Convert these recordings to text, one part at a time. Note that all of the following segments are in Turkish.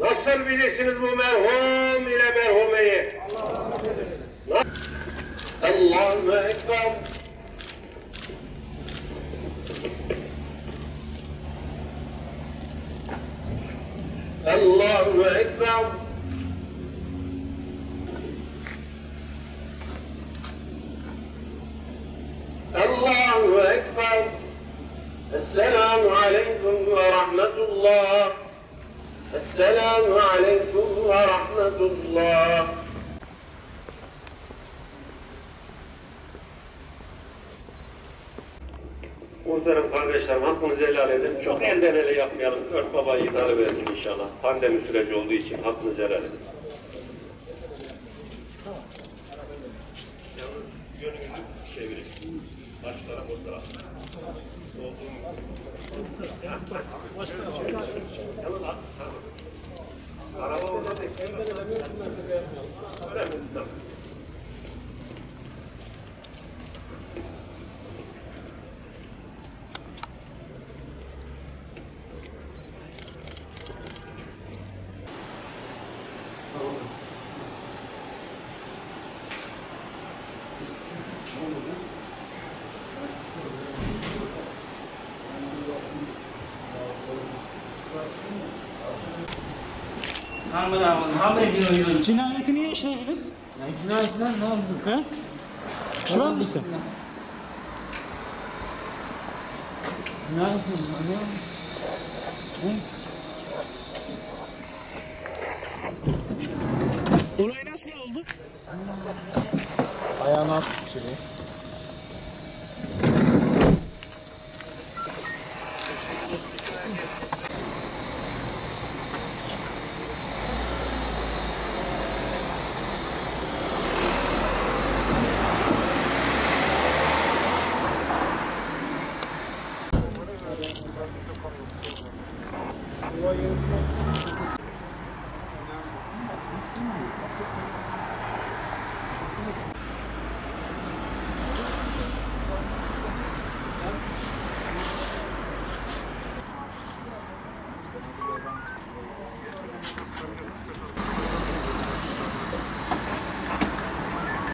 Nasıl bilirsiniz bu merhum ile merhumeyi? Allahu Ekber. Allahu Ekber. Allahu Ekber. Esselamu Aleyküm ve Rahmetullah. Esselamu Aleyküm ve Rahmetullah. Muhterem kardeşlerim hakkınızı helal edin. Çok elden ele yapmayalım. Ört baba iyi versin inşallah. Pandemi süreci olduğu için hakkınızı helal edin. Yalnız yönünüzü çevirin. Baş taraf o taraf. Yalnız at. Araba orada değil. Öyle Cinayeti niye işlediniz? Ya cinayetler ne oldu? He? Pişman mısın? Cinayet mi? Ne oldu? Olay nasıl oldu? Ayağına at içeri.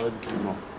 Pas de.